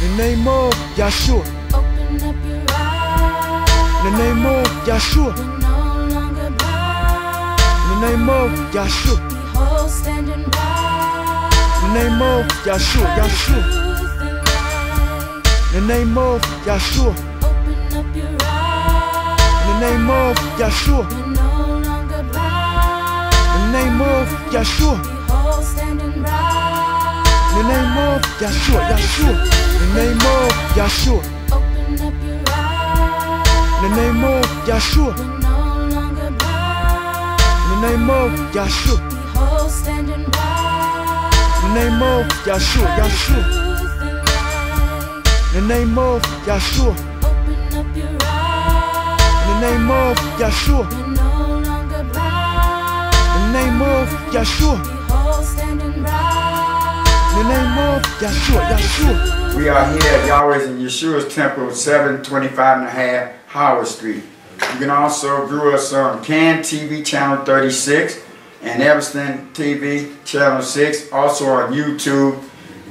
In the name of Yahshua. Open up your eyes. In the name of Yahshua. You're no longer blind. In the name of Yahshua. Behold, standing right. In the name of Yahshua. Yahshua. Truth and light. In the name of Yahshua. Open up your eyes. In the name of Yahshua. You're no longer blind. In the name of Yahshua. Behold, standing right. In the name of Yahshua. Yahshua. In the name of Yahshua. Open up your eyes. In the name of Yahshua. You're no longer blind. In the name of Yahshua. Behold, standing right. In the name of Yahshua. Yahshua. Truth and light. In the name of Yahshua. Open up your eyes. In the name of Yahshua. You're no longer blind. In the name of Yahshua. Behold, standing right. In the name of Yahshua. Yahshua. We are here at Yahweh's and Yahshua's Temple, 725 and a half Howard Street. You can also view us on CAN TV channel 36 and Evanston TV channel 6. Also on YouTube,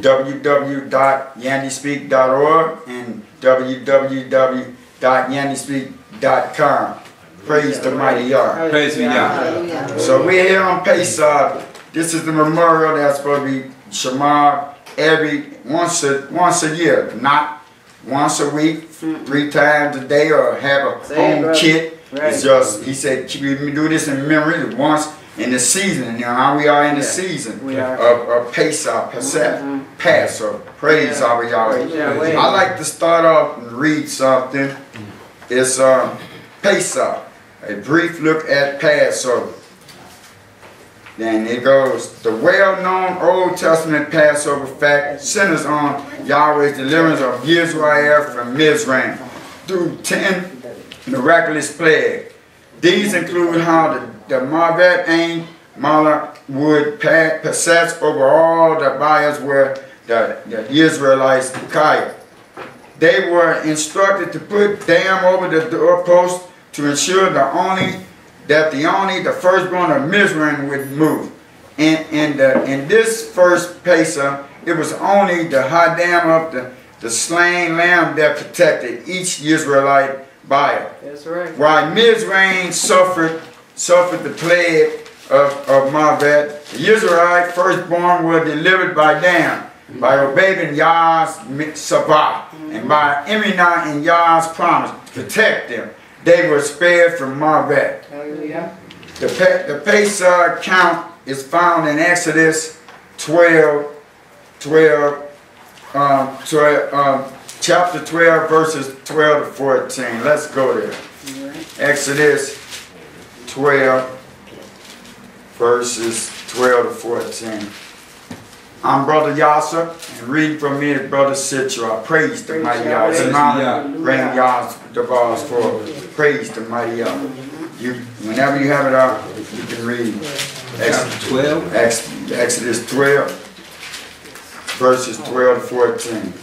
www.yandyspeak.org and www.yandyspeak.com. Praise the mighty Yah. Praise Yah. So we're here on Pesach. This is the memorial that's supposed to be Shema every once a once a year, not once a week, three times a day, or have a it, home kit. Right. It's just he said we do this in memory once in the season. You know how we are in the Yeah, season we are. of, of Pesach, Pesach, Mhm. Passover. Praise Yeah. our Yahweh. Yahweh. I like to start off and read something. It's um, Pesach, a brief look at Passover. Then it goes, the well-known Old Testament Passover fact centers on Yahweh's deliverance of Israel from Mizraim through ten miraculous plagues. These include how the, the Mavet Ain Mala would possess over all the buyers where the, the Israelites Kaya. They were instructed to put dam over the doorpost to ensure the only that the only the firstborn of Mizraim would move. And in the uh, in this first Pesach, it was only the Hadam of the, the slain lamb that protected each Israelite buyer. That's right. While Mizraim suffered suffered the plague of, of Mavet, the Israelite firstborn were delivered by Dan, by obeying Yah's Sabah, and by Eminah and Yah's promise to protect them. They were spared from. Hallelujah. The, Pe- the Pesach count is found in Exodus 12, 12, um, 12 um, chapter 12, verses 12 to 14. Let's go there. Exodus 12, verses 12 to 14. I'm Brother Yasser, and reading from me is Brother Citra. Praise the Praise mighty Yahweh. Yah. It's an honor to bring Yah's the bars for praise the mighty Yah. You, whenever you have it out, you can read Exodus 12. Exodus 12, verses 12 to 14.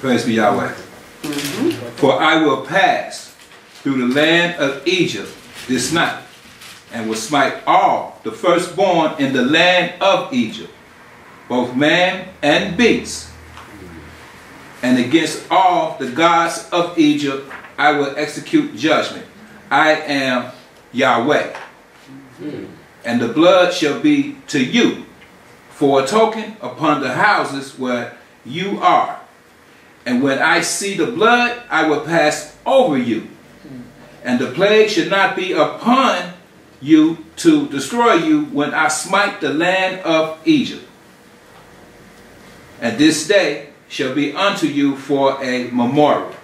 Praise be Yahweh. Mm-hmm. For I will pass through the land of Egypt this night, and will smite all the firstborn in the land of Egypt, both man and beast. And against all the gods of Egypt I will execute judgment. I am Yahweh. And the blood shall be to you for a token upon the houses where you are. And when I see the blood, I will pass over you. And the plague should not be upon you to destroy you when I smite the land of Egypt. And this day shall be unto you for a memorial.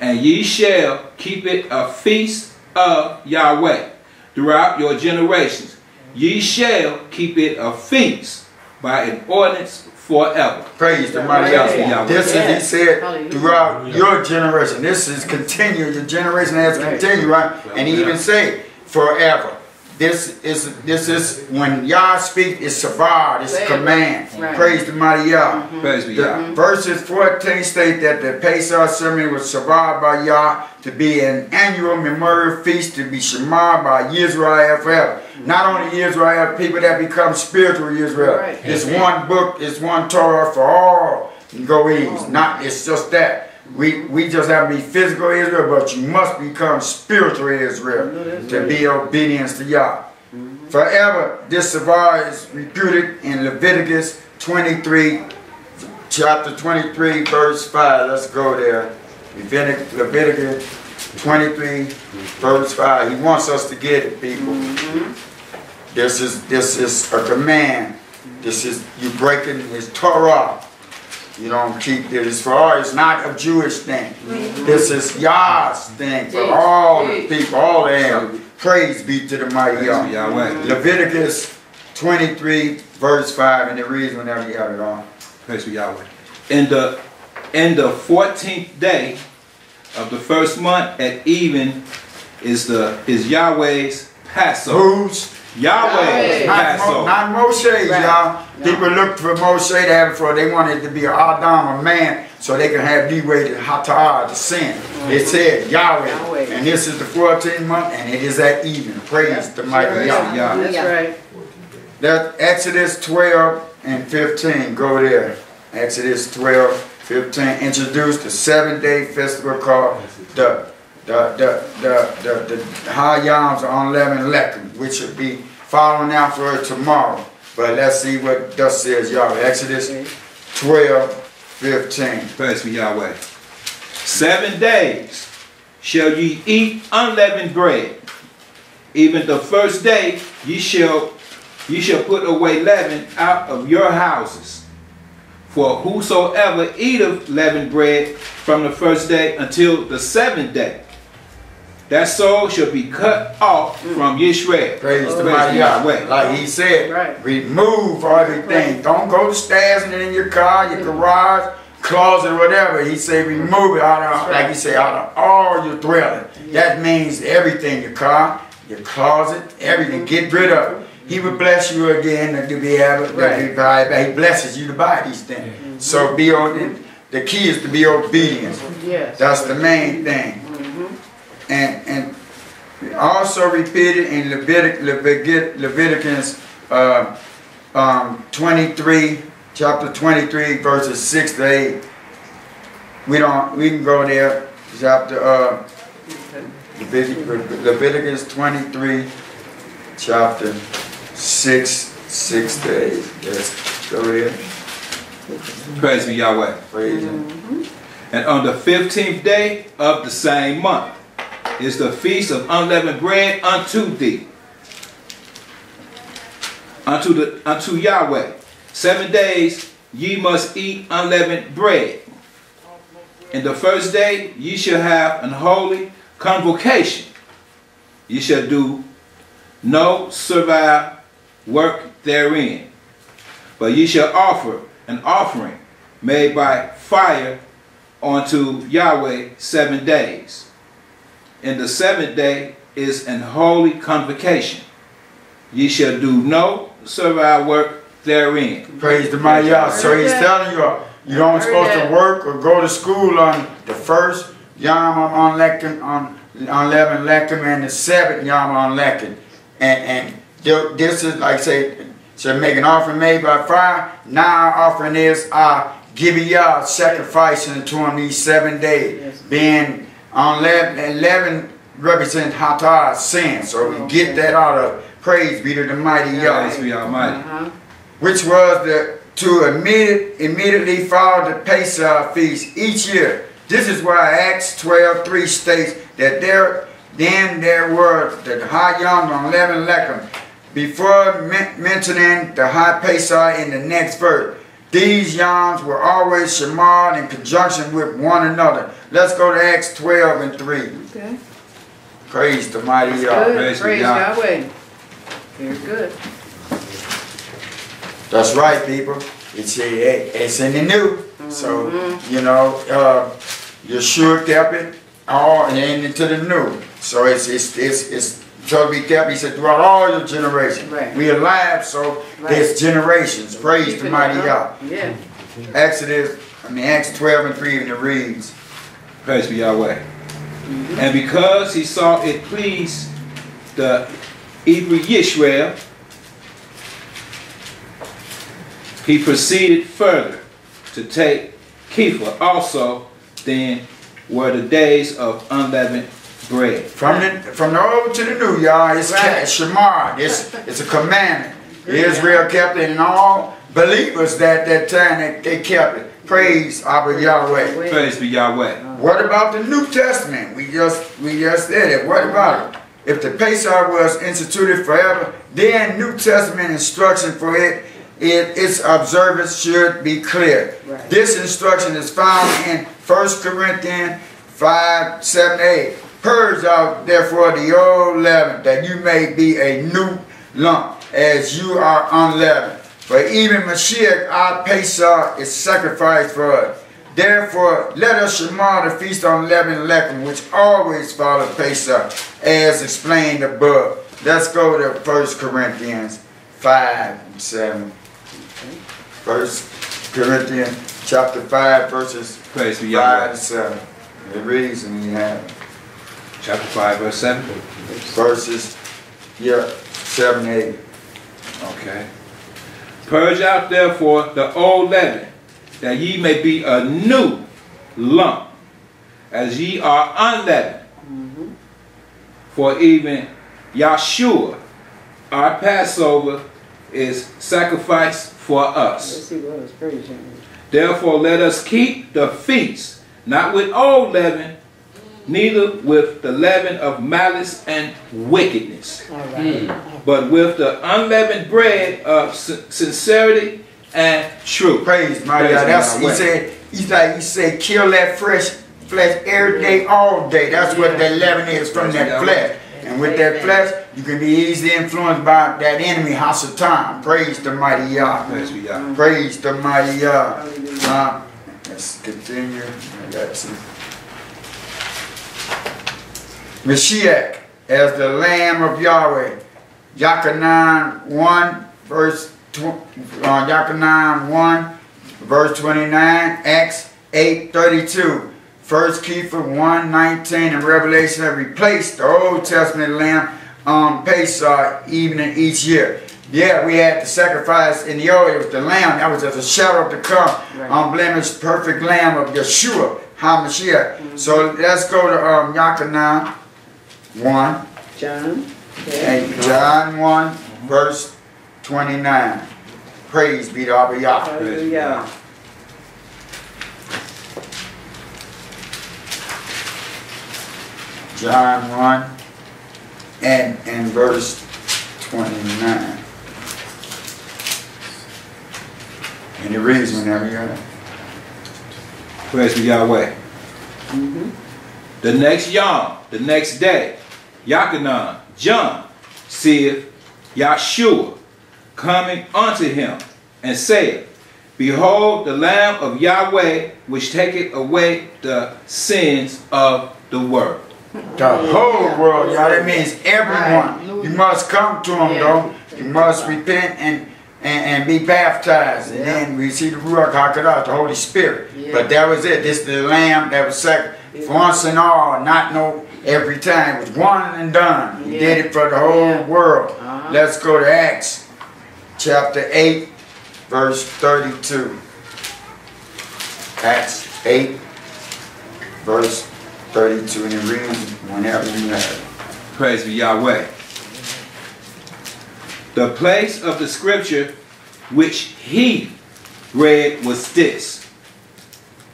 And ye shall keep it a feast of Yahweh throughout your generations. Ye shall keep it a feast by an ordinance forever. Praise the mighty Praise Yah. Yahweh. This is, he said, Hallelujah. throughout your generation. This is continued. Your generation has Right. continued, right? And he even said, forever. This is this is when Yah speak, it's sabah, it's Say it. command. Right. Praise the mighty Yah. Mm-hmm. Praise be The Yah. verses 14 state that the Pesach ceremony was sabah by Yah to be an annual memorial feast to be shema by Israel forever. Mm-hmm. Not only Israel, people that become spiritual Israel. Right. It's one book, it's one Torah for all goees. Oh. Not it's just that. We we just have to be physical Israel, but you must become spiritual Israel to be obedience to Yah. Forever, this savah is reputed in Leviticus 23, chapter 23, verse 5. Let's go there. Levitic- Leviticus 23, verse 5. He wants us to get it, people. This is this is a command. This is you breaking his Torah. You don't keep it. It's for all. It's not a Jewish thing. Mm-hmm. This is Yah's thing for all the people, all of them. Praise be to the mighty Praise Yah. be Yahweh. Mm-hmm. Leviticus 23, verse 5, and it reads whenever you have it on. Praise be Yahweh. In the in the fourteenth day of the first month at even is the is Yahweh's Passover. Who's? Yahweh's Yahweh. Not, Mo, Passover. not Moshe, Right. y'all. No. People looked for Moshe to have it for, they wanted it to be an Adam, a man, so they can have leeway to hatah, to sin. Mm. It said Yahweh. Yahweh. And this is the 14th month, and it is at even. Praise the mighty Praise Yah. Yah. That's right. That Exodus 12 and 15, go there. Exodus 12, 15, introduce the seven day festival called the the the the the, the Hayyams on unleavened lechem, which will be following after for tomorrow. But let's see what thus says y'all. Exodus 12, 15. Praise be Yahweh. Seven days shall ye eat unleavened bread. Even the first day ye shall ye shall put away leaven out of your houses. For whosoever eateth leavened bread from the first day until the seventh day, that soul shall be cut off mm. from Yisrael. Praise the Praise mighty. Yahweh. Like he said, Right. remove everything. Don't go to stashing it in your car, your mm. garage, closet, whatever. He said remove it out of, like he said, out of all your dwelling. That means everything, your car, your closet, everything. Get rid of it. He will mm-hmm. bless you again to be able to Right. be buy- He blesses you to buy these things. Mm-hmm. So be on. The key is to be obedient. Yes. That's the main thing. And and also repeated in Levitic, Levitic, Leviticus uh, um, 23, chapter 23, verses 6 to 8. We don't, we can go there, chapter, uh, Levitic- Leviticus 23, chapter 6, 6 to 8. Yes, go there. Praise be Yahweh. Praise Him. And on the fifteenth day of the same month is the feast of unleavened bread unto thee. Unto the unto Yahweh. Seven days ye must eat unleavened bread. In the first day ye shall have an holy convocation. Ye shall do no servile work therein. But ye shall offer an offering made by fire unto Yahweh seven days. And the seventh day is an holy convocation. Ye shall do no servile work therein. Praise the mighty Yah. So he's telling you, you don't Heard supposed to work or go to school on the first Yom on Lechem, on on unleavened Lechem, and the seventh Yom on Lechem. And, and this is like say, so make an offering made by fire. Now our offering is uh, give Yah sacrificing to him these seven days. Yes. Being on 11, 11 represent Hatah sin. So we get that out of praise be to the mighty Yahweh, Praise be Almighty. Uh-huh. which was the to immediate, immediately follow the Pesach feast each year. This is why Acts 12, 3 states that there then there were the high yom on leaven lechem before mentioning the high Pesach in the next verse. These yams were always shamar in conjunction with one another. Let's go to Acts 12 and 3. Okay. Praise the mighty Yah. Good. Praise Praise. Yahweh. Very good. That's right, people. It's a, it's in the new. So you know, uh, Yeshua kept it all and into the new. So it's it's it's it's told me kept, he said, throughout all your generations. Right. We alive, so Right. there's generations. Praise Keep the mighty. Yah. Yeah. Exodus, I mean Acts 12 and 3 and it reads. Praise be Yahweh. And because he saw it pleased the Hebrew Yisrael, he proceeded further to take Kepha also, then were the days of unleavened bread. From the from the old to the new, y'all, it's Right. right. Shema. It's it's a commandment. Israel kept it, and all believers that that time they, they kept it. Praise Abba Yahweh. Praise be Yahweh. What about the New Testament? We just we just said it. What about it? If the Pesach was instituted forever, then New Testament instruction for it, it its observance should be clear. Right. This instruction is found in 1 Corinthians 5, 7, 8. Purge out therefore the old leaven, that you may be a new lump, as you are unleavened. For even Mashiach, our Pesach, is sacrificed for us. Therefore, let us shema the feast on leavened leaven, which always follow Pesach, as explained above. Let's go to 1 Corinthians 5 and 7. 1 Corinthians chapter 5, verses Praise be 5 Yahweh. and 7. The reason we have Chapter 5, verse 7. verses, yeah, 7, 8. Okay. Purge out therefore the old leaven, that ye may be a new lump, as ye are unleavened. Mm-hmm. For even Yahshua, our Passover, is sacrificed for us. Let's see what was praise him. Therefore let us keep the feast, not with old leaven, neither with the leaven of malice and wickedness All right. but with the unleavened bread of sincerity and truth. Praise my Praise God. That's he Yahweh. said. He's like he said, kill that fresh flesh every day, all day. That's what that leaven is from Praise that Yahweh. flesh. And with that flesh, you can be easily influenced by that enemy, Hasatan. Praise the mighty Yah. Praise. Praise the mighty Yah. Uh, let's continue. I got some. Mashiach as the Lamb of Yahweh. Yakanan 1, verse uh, Yakanan 1, verse 29, Acts 8, 32. First Kepha 1, 19, and Revelation have replaced the Old Testament lamb on Pesach evening each year. Yeah, we had the sacrifice in the old, it was the lamb, that was just a shadow of the come, Right. unblemished, perfect lamb of Yeshua, HaMashiach. So let's go to um, Yakanan 1. John. Okay. And John 1, verse 29. Praise be to Abba Yah. Hallelujah. John 1 and, and verse 29. And it reads whenever you got it. Praise be Yahweh. Mm-hmm. The next Yom, the next day, Yakanan, John, seeth Yahshua coming unto him, and saith, Behold the Lamb of Yahweh, which taketh away the sins of the world. The whole world, y'all. That means everyone. You must come to him, though. You must repent and, and, and be baptized. And then we see the Ruach HaKadosh, the Holy Spirit. Yeah. But that was it. This is the lamb that was sacrificed once and all, not no every time. It was one and done. He Yeah. did it for the whole Yeah. world. Uh-huh. Let's go to Acts chapter 8, verse 32. Acts 8, verse 32. And it reads whenever you have it. Praise be Yahweh. The place of the scripture which he read was this.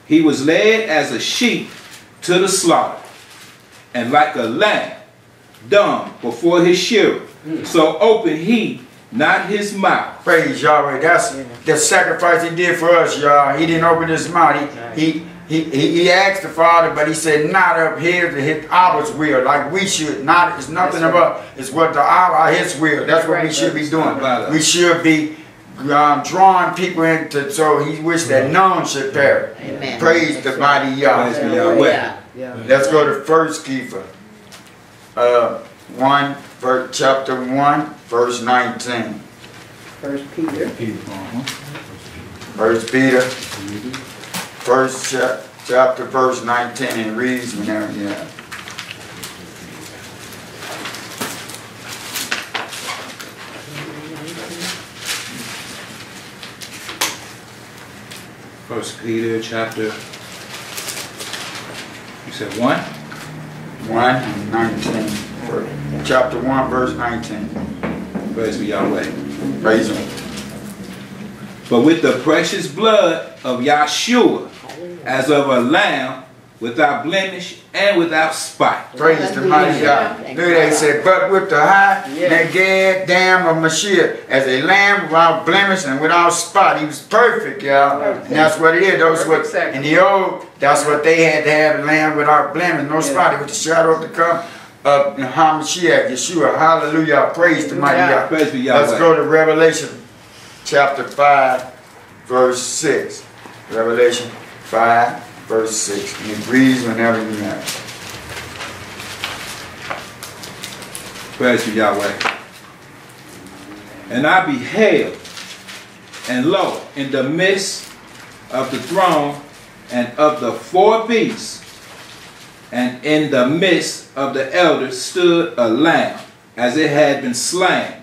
He was led as a sheep to the slaughter, and like a lamb dumb before his shearer, so open he not his mouth. Praise Yahweh. That's the sacrifice he did for us, y'all. He didn't open his mouth. He, he, he, he, he asked the Father, but he said, not up here to hit Abba's will, like we should. Not It's nothing right. about, it's what the Abba, his will. That's what we Right, should be doing. brother. We should be um, drawing people into, so he wished that none should perish. Amen. Praise the mighty Yah. Praise be Yahweh. Yeah. Yeah. Let's go to first Kepha. Uh, 1, ver- chapter 1, verse 19. First Peter. First Peter, first chap- chapter, verse 19, and reads whenever you have. First Peter chapter, you said one? 1, 19. Chapter 1, verse 19. Praise be Yahweh. Praise Him. But with the precious blood of Yahshua, as of a lamb without blemish and without spot. Praise the mighty God. Look at that, he said, but with the high Yeah. neged dam of Mashiach, as a lamb without blemish and without spot. He was perfect, y'all. And that's what it is. Those what Perfect in the old, that's what they had to have a lamb without blemish, no Yeah. spot. It was the shadow of the come of Hamashiach, Yeshua. Hallelujah. Praise the mighty God. Praise Let's Yahweh. go to Revelation chapter 5, verse 6. Revelation 5, verse 6. And it reads whenever you it. Praise be Yahweh. And I beheld, and lo, in the midst of the throne and of the four beasts, and in the midst of the elders stood a lamb, as it had been slain,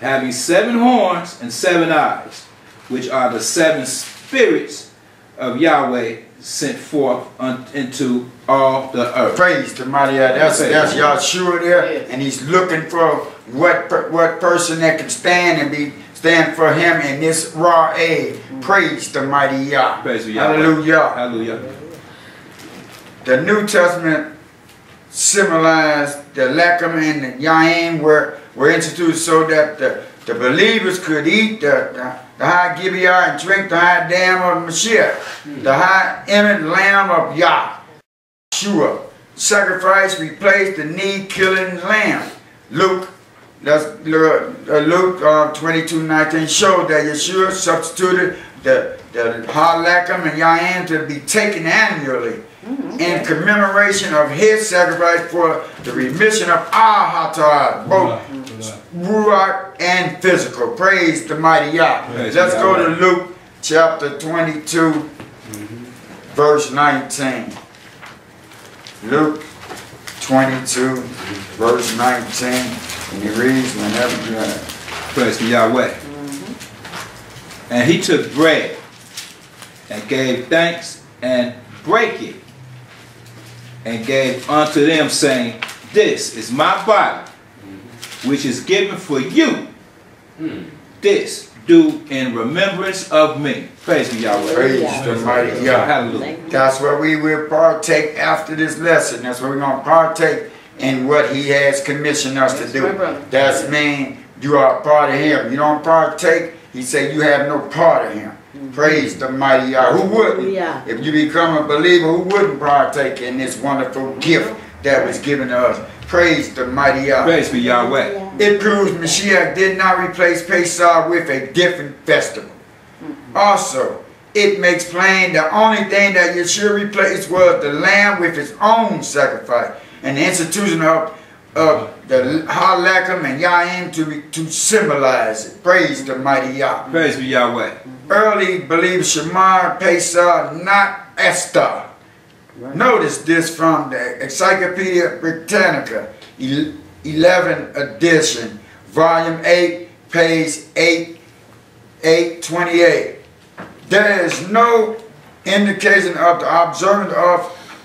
having seven horns and seven eyes, which are the seven spirits of Yahweh sent forth un- into all the earth. Praise the mighty God. That's Praise that's God. Yahshua there, Yes. and he's looking for what per, what person that can stand and be stand for him in this raw age. Mm. Praise the mighty Yah. Praise. Hallelujah. Hallelujah. The New Testament symbolized the Lechem and the Yaim were were instituted so that the, the believers could eat the, the, the high Gibeah and drink the high dam of Mashiach, the high image lamb of Yah. Yeshua. Sacrifice replaced the need killing lamb. Luke, that's uh, Luke uh, 22, 19 showed that Yeshua substituted the, the halakam and yain to be taken annually in commemoration of his sacrifice for the remission of our hatar, both ruach and physical. Praise the mighty Yah. Praise Let's go to Luke chapter 22, verse 19. Luke 22, verse 19, and he reads whenever you have. Praise be Yahweh. Mm-hmm. And he took bread and gave thanks and brake it and gave unto them, saying, This is my body, which is given for you. This do in remembrance of me. Praise be Yahweh. Praise the mighty Yah. Hallelujah. That's where we will partake after this lesson. That's where we're going to partake in what he has commissioned us to do. right, brother. That's mean you are a part of him. You don't partake, he said you have no part of him. Praise the mighty Yah. Who wouldn't? Yeah. If you become a believer, who wouldn't partake in this wonderful gift that was given to us? Praise the mighty Yah. Praise be Yahweh. It proves Mashiach did not replace Pesach with a different festival. Mm-hmm. Also, it makes plain the only thing that Yeshua replaced was the lamb with its own sacrifice and the institution of, of the halakam and yaim to, to symbolize it. Praise the mighty Yah. Praise be Yahweh. Early believed Shemar Pesach, not Easter. Notice this from the Encyclopedia Britannica, el- 11 edition, volume 8, page 8, 828. There is no indication of the observance of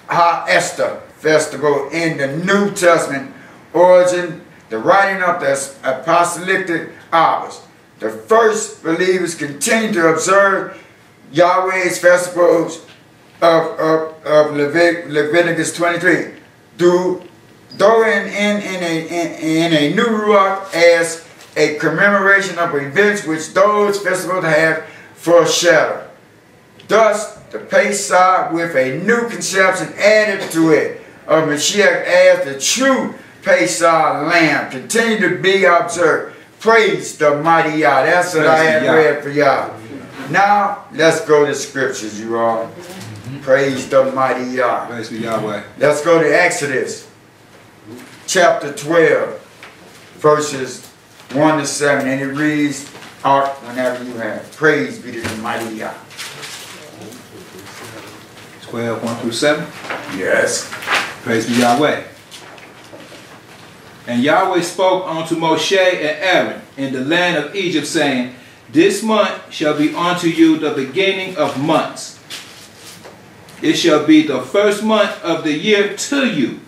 Ha Easter festival in the New Testament origin, the writing of the apostolic hours. The first believers continue to observe Yahweh's festivals of, of, of Levit- Leviticus 23. Do, though in, in, in, a, in, in a new ruach as a commemoration of events which those festivals have foreshadowed. Thus, the Pesach with a new conception added to it of Mashiach as the true Pesach lamb continue to be observed. Praise the mighty Yah. That's what I Praise had read for y'all. Now, let's go to scriptures, you all. Praise the mighty Yah. Praise be Yahweh. Let's go to Exodus chapter 12, verses 1 to 7, and it reads out whenever you have. Praise be to the mighty Yah. 12, 1 through 7. Yes. Praise be Yahweh. And Yahweh spoke unto Moshe and Aaron in the land of Egypt, saying, This month shall be unto you the beginning of months. It shall be the first month of the year to you.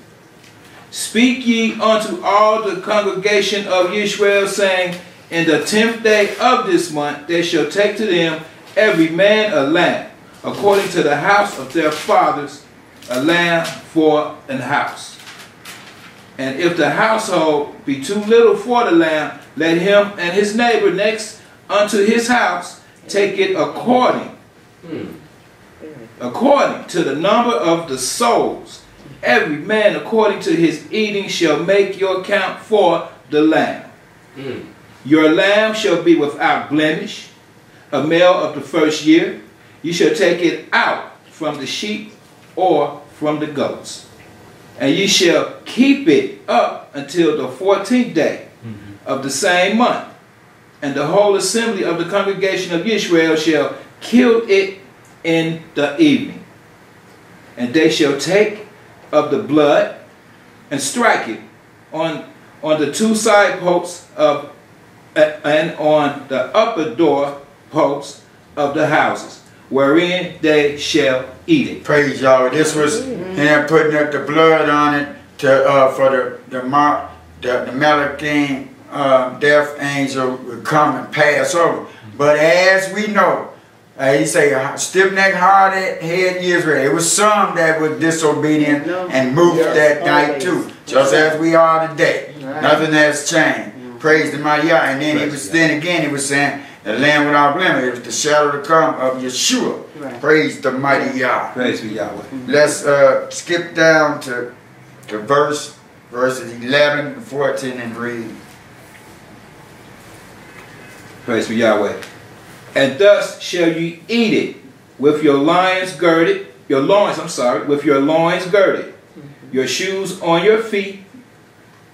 Speak ye unto all the congregation of Israel, saying, In the tenth day of this month they shall take to them every man a lamb, according to the house of their fathers, a lamb for an house. And if the household be too little for the lamb, let him and his neighbor next unto his house take it according, hmm. According to the number of the souls. Every man according to his eating shall make your count for the lamb. Hmm. Your lamb shall be without blemish, a male of the first year. You shall take it out from the sheep or from the goats. And you shall keep it up until the fourteenth day hmm. of the same month. And the whole assembly of the congregation of Israel shall kill it in the evening. And they shall take of the blood and strike it on, on the two side posts of and on the upper door posts of the houses, wherein they shall eat it. Praise y'all. This was him putting up the blood on it to uh, for the the mark, the, the Malachi uh, death angel would come and pass over. But as we know, uh, he say stiff neck, hard head Israel. It was some that was disobedient No. and moved Yes, that night always. too, just as we are today. Right. Nothing has changed. Praise the mighty Yah. And then he was then again he was saying the land without blemish. It was the shadow to come of Yeshua. Right. Praise the mighty Yah. Praise be Yahweh. Let's uh, skip down to, to verse verses 11 and 14 and read. Praise be Yahweh. And thus shall you eat it with your loins girded, your loins, I'm sorry, with your loins girded, mm-hmm. your shoes on your feet,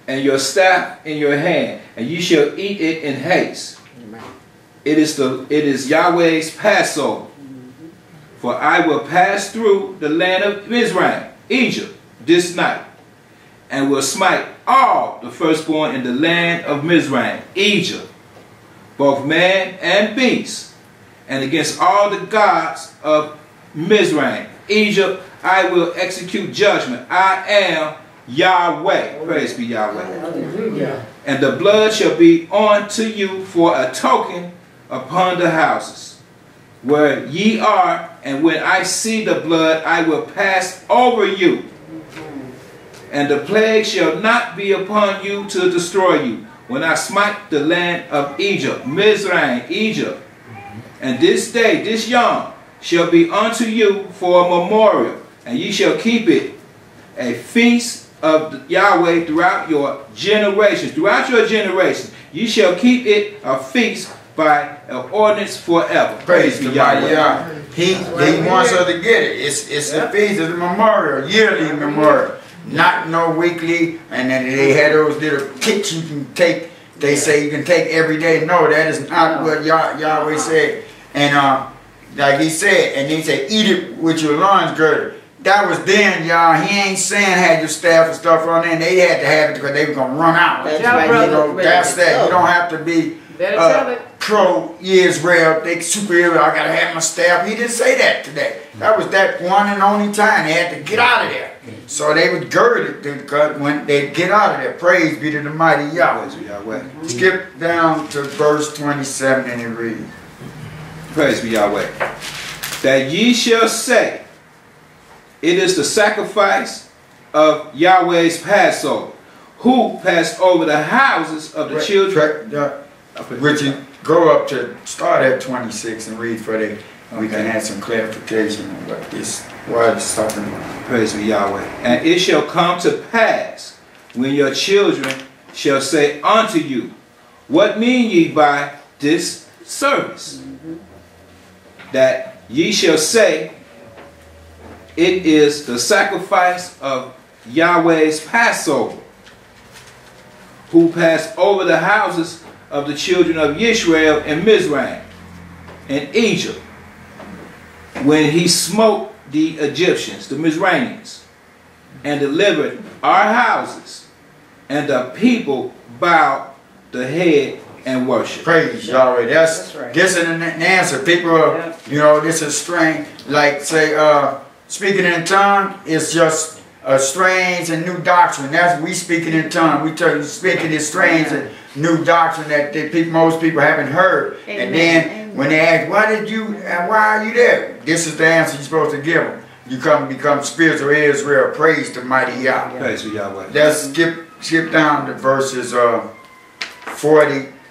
and your staff in your hand, and you shall eat it in haste. It is the it is Yahweh's Passover. Mm-hmm. For I will pass through the land of Mizraim, Egypt, this night, and will smite all the firstborn in the land of Mizraim, Egypt, both man and beast, and against all the gods of Mizraim, Egypt, I will execute judgment. I am Yahweh. Praise be Yahweh. Hallelujah. And the blood shall be on to you for a token upon the houses where ye are, and when I see the blood, I will pass over you. And the plague shall not be upon you to destroy you. When I smite the land of Egypt, Mizraim, Egypt, and this day, this young, shall be unto you for a memorial, and ye shall keep it a feast of Yahweh throughout your generations. Throughout your generations, ye shall keep it a feast by an ordinance forever. Praise be the mighty Yah. He, he wants us to get it. It's, it's the feast of the memorial, yearly memorial. Not no weekly, and then they had those little kits you can take. They say you can take every day. No, that is not what Yah, Yahweh said. And uh, like he said, and he said, eat it with your loins girded. That was then, y'all. He ain't saying had your staff and stuff on there. And they had to have it because they were gonna run out. That's you right. know, that's that. You don't have to be Better tell uh, it. pro Israel, they superhero. I gotta have my staff. He didn't say that today. That was that one and only time they had to get out of there. So they would gird it because when they get out of there. Praise be to the mighty Yahweh. Praise Yahweh. Skip down to verse 27 and it reads. Praise be Yahweh. That ye shall say, it is the sacrifice of Yahweh's Passover. Who passed over the houses of the children? Tra- uh, Richard, go up to start at 26 and read for the. We can have some clarification on what this what it's talking about. Praise be Yahweh. And it shall come to pass when your children shall say unto you, What mean ye by this service? That ye shall say, It is the sacrifice of Yahweh's Passover. who passed over the houses of the children of Israel in Mizraim in Egypt, when he smote the Egyptians, the Mizraimians, and delivered our houses, and the people bowed the head and worship. Praise Yahweh. That's, That's right. this is an answer. People are, Yeah. you know, this is strange. Like say, uh, speaking in tongue is just a strange and new doctrine. That's we speaking in tongue. We tell you speaking is strange and new doctrine that, that people, most people haven't heard. And Amen. then Amen. when they ask, why did you, and why are you there? This is the answer you're supposed to give them. You come become spiritual Israel. Praise the mighty Yah. Praise to Yahweh. Let's skip skip down to verses uh,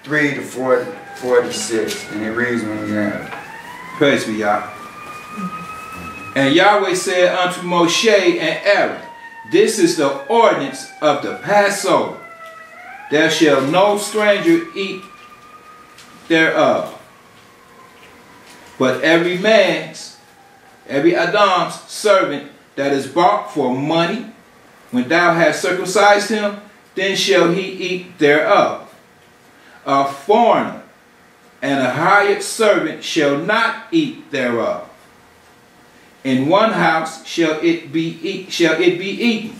43 to 40, 46. And it reads when you. Praise be Yah. And Yahweh said unto Moshe and Aaron, This is the ordinance of the Passover. There shall no stranger eat thereof. But every man's, every Adam's servant that is bought for money, when thou hast circumcised him, then shall he eat thereof. A foreigner and a hired servant shall not eat thereof. In one house shall it be eat, shall it be eaten.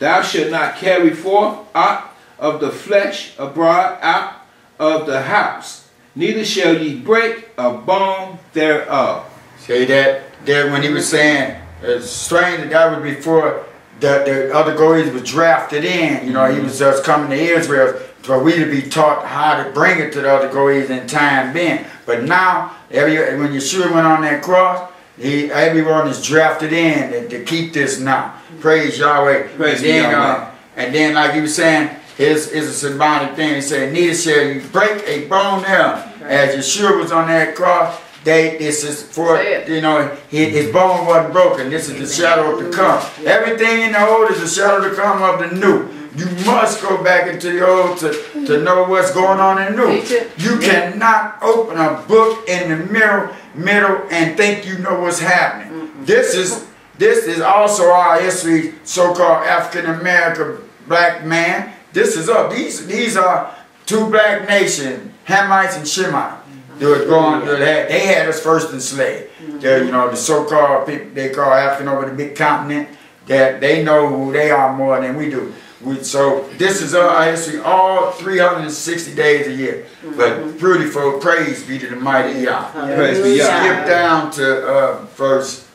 Thou shalt not carry forth aught of the flesh abroad out of the house, neither shall ye break a bone thereof. See that there when he was saying uh, it's strange that that was before the, the other goys was drafted in. You know, he mm-hmm. was just coming to Israel for we to be taught how to bring it to the other goys in time being. But now, every when Yeshua went on that cross, he everyone is drafted in to, to keep this now. Praise Yahweh. Praise and then, Yahweh. Uh, and then, like he was saying, his is a symbolic thing. He said, "Neither shall you break a bone there." As Yeshua was on that cross, they this is for you know his, his bone wasn't broken. This is the shadow of the come. Everything in the old is the shadow to come of the new. You must go back into the old to, to know what's going on in the new. You cannot open a book in the middle middle and think you know what's happening. This is this is also our history, so-called African American black man. This is up. These these are two black nations, Hamites and Shemites. Mm-hmm. They were going. They had, they had us first enslaved. Mm-hmm. They're, you know the so-called people they call African over the big continent. That they know who they are more than we do. We, so this is uh, our history, all 360 days a year. But mm-hmm. beautiful, praise be to the mighty Yah. Praise be Yah. Skip down to uh, verse,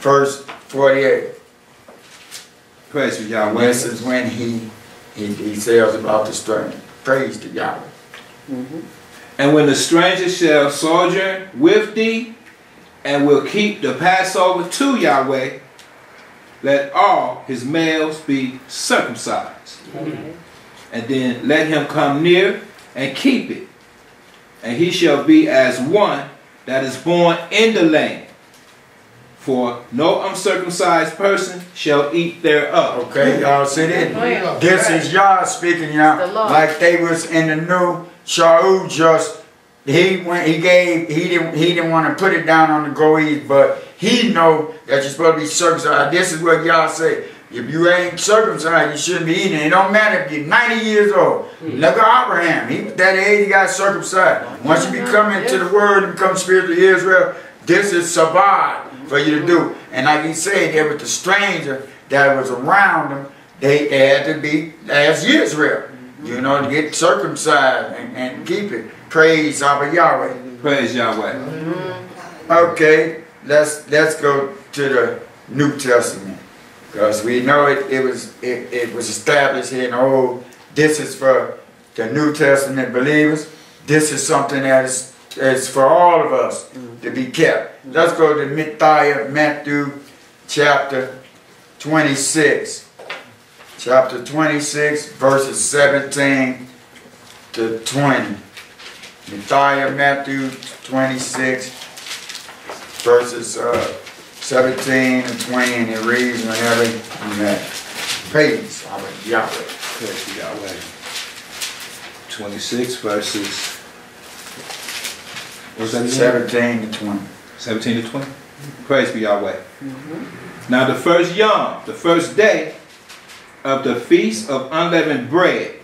verse 48. Praise be And Yahweh. this is when he, he, he says about the stranger. Praise to Yahweh. Mm-hmm. And when the stranger shall sojourn with thee, and will keep the Passover to Yahweh, let all his males be circumcised. And then let him come near and keep it. And he shall be as one that is born in the land. For no uncircumcised person shall eat thereof. Okay, y'all see that? Oh, this right. is Yah speaking, y'all. The. Like they was in the new Shaul just he went he gave he didn't he didn't want to put it down on the goees, but he know that you're supposed to be circumcised. This is what y'all say. If you ain't circumcised, you shouldn't be eating. It don't matter if you're 90 years old. Hmm. Look at Abraham. He was that age he got circumcised. Once you become into the word and become spiritual Israel, this is Sabbath for you to do. And like he said, there was the stranger that was around them, they, they had to be as Israel. You know, to get circumcised and, and keep it. Praise Abba Yahweh. Praise Yahweh. Mm-hmm. Okay, let's let's go to the New Testament. Because we know it, it was it, it was established here in the old. This is for the New Testament believers. This is something that is, is for all of us to be kept. Let's go to Matthew, Matthew chapter 26. Chapter 26, verses 17 to 20. Matthew, Matthew 26, verses uh, 17 and 20, and it reads whenever you have praise Abba Yahweh. Praise be Yahweh. 26 verses. What's that again? 17 to 20. 17 to 20. Praise be Yahweh. Now the first yom, the first day of the feast of unleavened bread,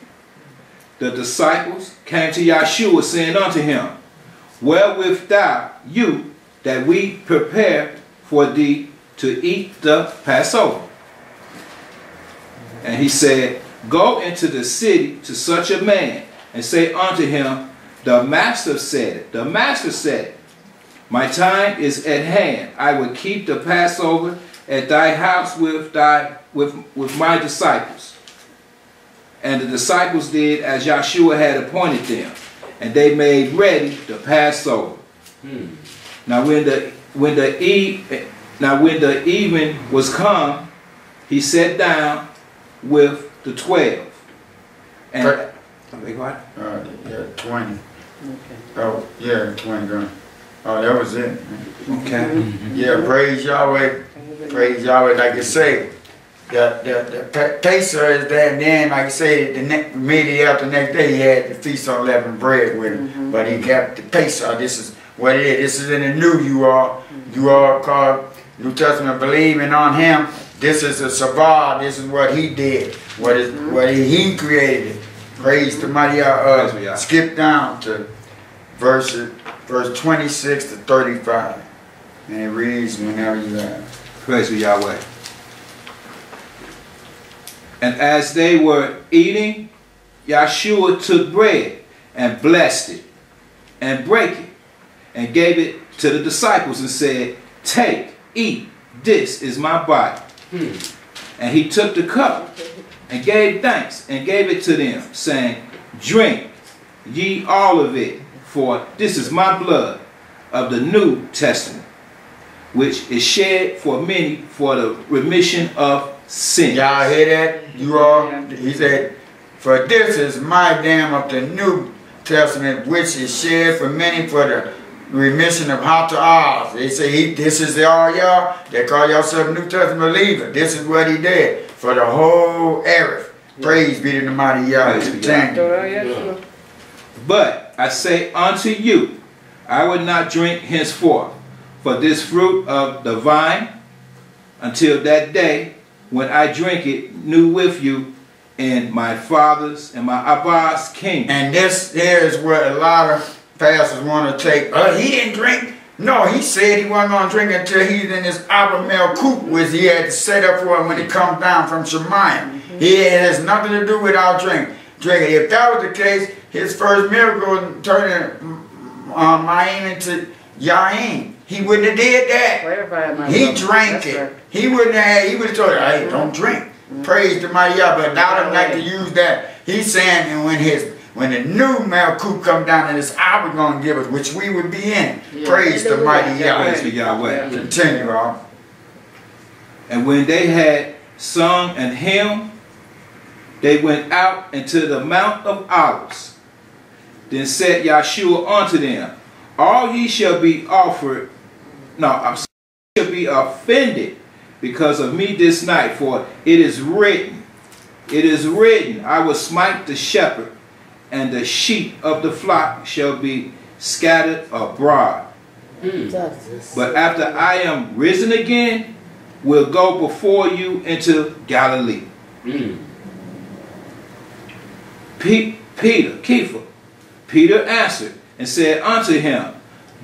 the disciples came to Yahshua, saying unto him, Wherewith thou you that we prepare for thee to eat the Passover? And he said, Go into the city to such a man, and say unto him, The master said it. The master said it. My time is at hand. I will keep the Passover at thy house with thy with, with my disciples. And the disciples did as Yahshua had appointed them, and they made ready the Passover. Now when the when the eve now when the evening was come, he sat down with the twelve. And Right. Wait, what? Uh, yeah, twenty. Okay. Oh, yeah, twenty gun. Oh, that was it. Okay. Yeah, praise Yahweh. Praise Yahweh, like you say. The, the, the Pe- Pesach is there, and then, like I say, the next, immediately after the next day, he had the Feast on Leavened Bread with him. Mm-hmm. But he kept the Pesach. This is what it is. This is in the new you all. Mm-hmm. You all called New Testament believing on him. This is a Sabbath. This is what he did. What is mm-hmm. what he, he created. Praise the mighty uh, uh, Praise uh, Yah. skip down to verse verse 26 to 35. And it reads whenever you have. Praise be Yahweh. And as they were eating, Yahshua took bread and blessed it and brake it and gave it to the disciples and said, Take, eat, this is my body. Hmm. And he took the cup and gave thanks and gave it to them, saying, Drink ye all of it, for this is my blood of the New Testament, which is shed for many for the remission of sin. Y'all hear that? You all? He said, For this is my dam of the New Testament, which is shed for many for the remission of Hata'ahs. They say, he, This is the all y'all. They call yourself New Testament believer. This is what he did for the whole earth. Praise be to the mighty Yahweh. Praise be you. Torah But I say unto you, I will not drink henceforth for this fruit of the vine until that day when I drink it new with you and my father's and my Abba's kingdom. And this here is where a lot of pastors want to take. Uh, he didn't drink. No, he said he wasn't going to drink until he's in his Abraham coop, which he had to set up for him when he comes down from Shemayim. He has nothing to do with our drink. Drinking. If that was the case, his first miracle was turning um, Maim into Yain. He wouldn't have did that. He brother. drank That's it. right. He wouldn't have, he would have told her, hey, don't drink. Praise to my Yah, but now I don't like to use that. He's saying and when his when the new Malkut come down in this hour gonna give us, which we would be in. Yeah. Praise the mighty Praise be Yah. Yahweh. Continue on. And when they had sung an hymn, they went out into the Mount of Olives. Then said Yahshua unto them, All ye shall be offered, no, I'm sorry, shall be offended because of me this night, for it is written, it is written, I will smite the shepherd, and the sheep of the flock shall be scattered abroad. Hmm. But after I am risen again, will go before you into Galilee. Hmm. Pe- Peter, Kepha, Peter answered and said unto him,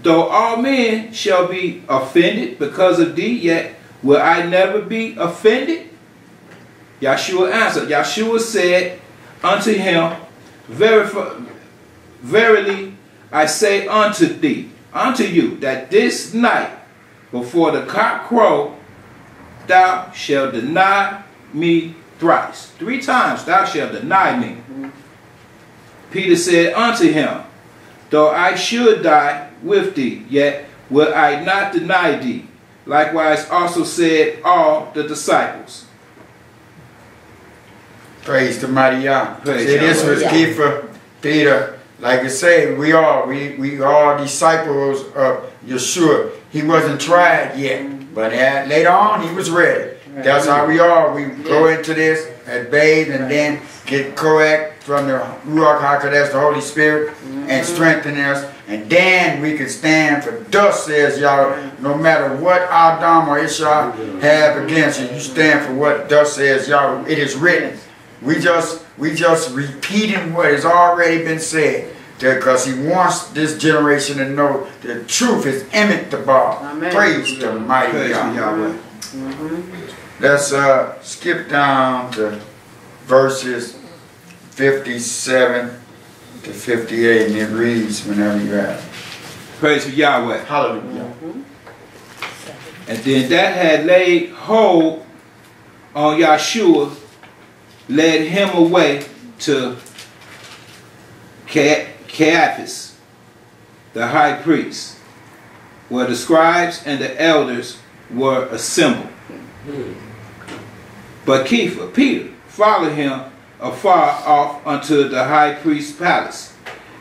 Though all men shall be offended because of thee, yet will I never be offended? Yahshua answered. Yahshua said unto him, Verif- Verily I say unto thee, unto you, that this night before the cock crow, thou shalt deny me thrice. Three times thou shalt deny me. Mm-hmm. Peter said unto him, Though I should die with thee, yet will I not deny thee. Likewise also said all the disciples. Praise the mighty Yah. See, this Yahweh. was Kepha, Peter. Like I say, we are we we are disciples of Yeshua. He wasn't tried yet, but at, later on he was ready. That's how we are. We go into this and bathe and then get correct from the Ruach HaKodesh, the Holy Spirit, and mm-hmm. strengthen us. And then we can stand for thus says y'all, no matter what Adam or Ishah have against you, you stand for what thus says y'all. It is written. We just We just repeating what has already been said. Because he wants this generation to know the truth is Emmett the bar. Amen. Praise the mighty Praise be God. Yahweh. Let's uh, skip down to verses 57 to 58 and it reads whenever you have. it. Praise be Yahweh. Hallelujah. Mm-hmm. And then that had laid hold on Yahshua, led him away to Ca- Caiaphas, the high priest, where the scribes and the elders were assembled. Hmm. But Kepha, Peter, followed him afar off unto the high priest's palace,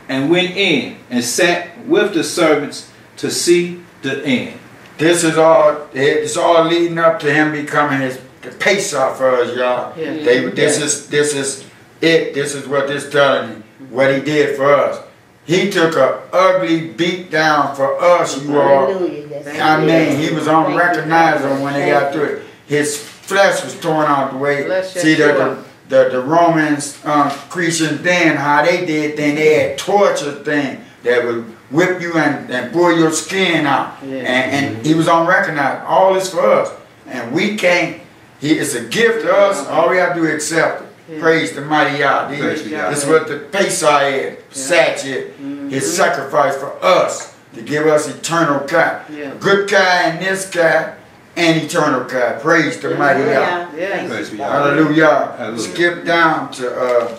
and went in and sat with the servants to see the end. This is all, it's all leading up to him becoming his, the Pesach for us, y'all. Yeah. They, this is, this is it. This is what this telling you. What he did for us. He took a ugly beat down for us, you all. Hallelujah. That's I mean, he was unrecognizable when they got through it. His flesh was torn out the way. Bless See the Yeshua. The, the, the Romans, um, Christians then, how they did then they had torture thing that would whip you and, and pull your skin out. Yeah. And, and he was unrecognized. All this for us. And we can't, he, it's a gift to us. All we have to do is accept it. Yeah. Praise the mighty God. This Praise the Yah. is what the Pesach is, Sat is, Mm-hmm. his sacrifice for us to give us eternal God. Yeah. Good guy and this guy and eternal God. Praise the mighty Yah. Yeah. Yeah. Praise. Hallelujah. Hallelujah. Skip down to uh,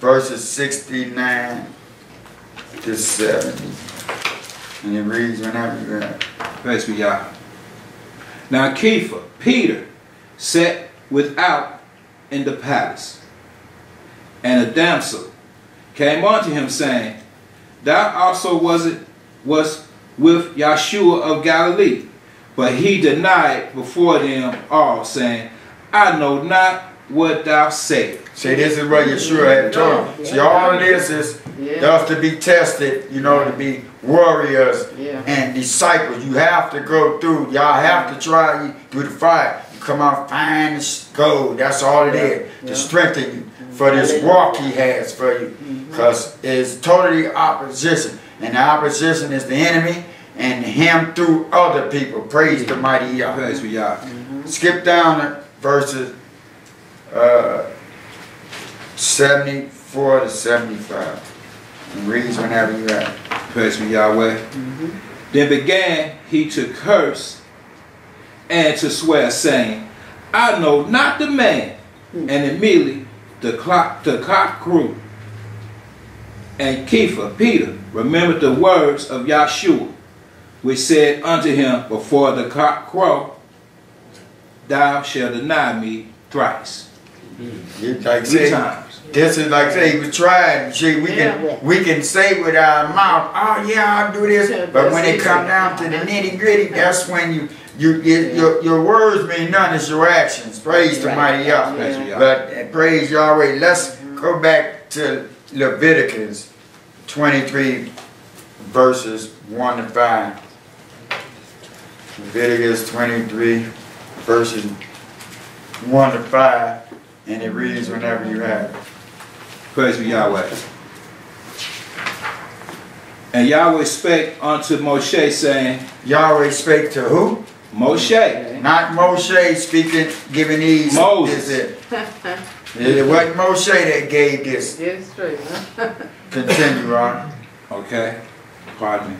verses 69 to 70. And it reads whenever you have. Praise be Yah. Now Kepha, Peter, sat without in the palace. And a damsel came unto him, saying, Thou also was it was with Yahshua of Galilee. But he denied before them all, saying, I know not what thou sayest. See, this is what Yeshua had told him. See, all of this is Yeah. just to be tested, you know, to be warriors Yeah. and disciples. You have to go through. Y'all have to try you through the fire. You come out fine as gold. That's all it is Yeah. to strengthen you for this walk He has for you. Mm-hmm. Because it's totally opposition, and the opposition is the enemy and Him through other people. Praise the mighty Yah. Praise be Yah. Mm-hmm. Skip down to verses uh, 74 to 75. And reads whenever you have. it. Praise be Yahweh. Mm-hmm. Then began he to curse and to swear, saying, I know not the man. Hmm. And immediately the clock the cock crew. And Kepha, Peter, remembered the words of Yahshua, which said unto him before the cock crow, Thou shalt deny me thrice. You like Three say, times. this is like say he was trying. See, we Yeah. can we can say with our mouth, oh yeah, I'll do this. But when it come easy. down to the nitty gritty, that's when you you, you your your words mean none. It's your actions. Praise the mighty Yah. Praise be Yah. But uh, praise Yahweh. Let's go back to Leviticus 23 verses 1 to 5. Leviticus 23 verses 1 to 5. And it reads whenever you have it. Praise be Yahweh. And Yahweh spake unto Moshe, saying, Yahweh spake to who? Moshe, Not Moshe speaking, giving these. Moses. This it. it wasn't Moshe that gave this. Get true. Continue on. okay, pardon me,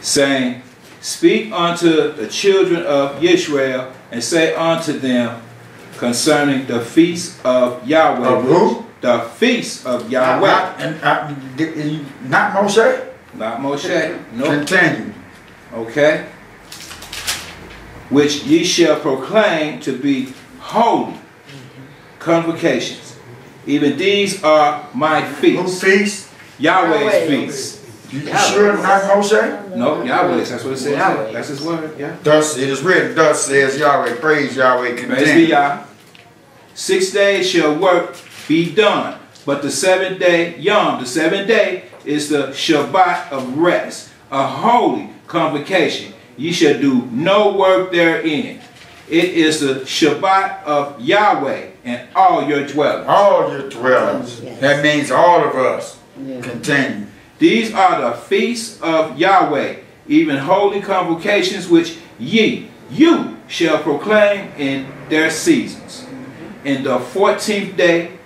saying, Speak unto the children of Israel, and say unto them concerning the feast of Yahweh. Of who? The feast of Yahweh. Not, and, uh, not Moshe? Not Moshe. No. Continue. Okay? Which ye shall proclaim to be holy convocations. Even these are my Who feasts. feast? Yahweh's Yahweh. feasts. You sure not Moshe? No, Yahweh. That's what it says. Yahweh. That's his word. Yeah. Thus it is written, thus says Yahweh. Praise Yahweh. Praise be Continue. Yah. Six days shall work be done, but the seventh day, Yom, the seventh day is the Shabbat of rest, a holy convocation. Ye shall do no work therein. It is the Shabbat of Yahweh and all your dwellings. All your dwellings. Yes. That means all of us. Yeah. Continue. These are the feasts of Yahweh, even holy convocations which ye, you shall proclaim in their seasons. In the fourteenth day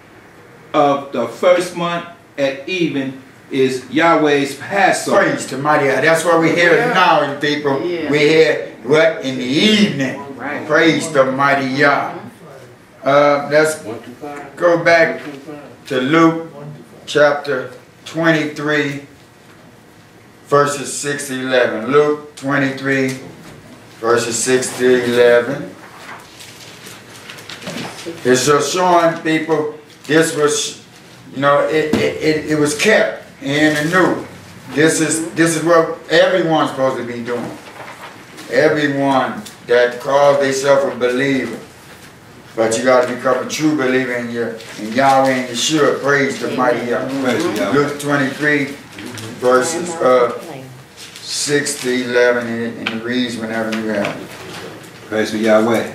of the first month at even is Yahweh's Passover. Praise to mighty God. That's what we hear Yeah. now, people. Yeah. We hear what in the evening. Right. Praise the mighty Yah. Uh, let's go back to Luke chapter 23, verses 6 to 11. Luke 23, verses 6 to 11. It's just showing people this was, you know, it, it, it, it was kept in the new. This is this is what everyone's supposed to be doing. Everyone that calls themselves a believer. But you got to become a true believer in your in Yahweh and Yeshua. Praise the mighty Yahweh. Luke 23, verses uh, 6 to 11, and it, and reads whenever you have it. Praise be Yahweh.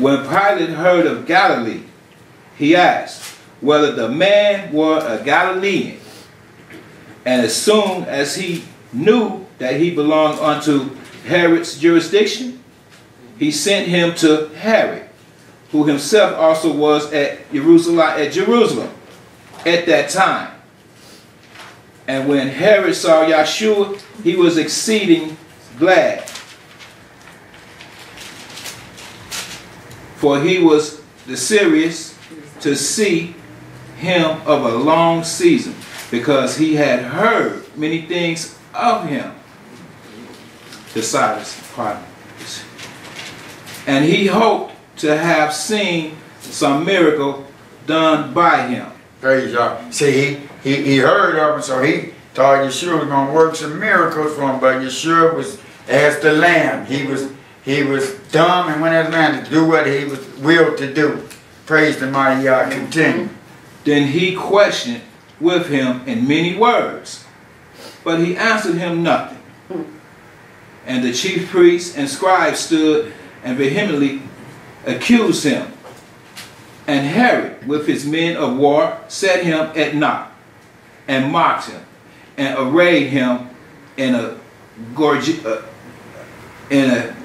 When Pilate heard of Galilee, he asked whether the man were a Galilean. And as soon as he knew that he belonged unto Herod's jurisdiction, he sent him to Herod, who himself also was at Jerusalem at Jerusalem at that time. And when Herod saw Yahshua, he was exceeding glad. For he was desirous to see him of a long season, because he had heard many things of him. Cyrus, pardon. And he hoped to have seen some miracle done by him. Praise Yah. See, he, he, he heard of him, so he thought Yeshua was going to work some miracles for him, but Yeshua was as the lamb. He was he was dumb and went as lamb to do what he was willed to do. Praise the mighty Yah. Continue. Then he questioned with him in many words, but he answered him nothing. And the chief priests and scribes stood and vehemently accused him. And Herod, with his men of war, set him at naught, and mocked him, and arrayed him in a gorgeous, uh, in a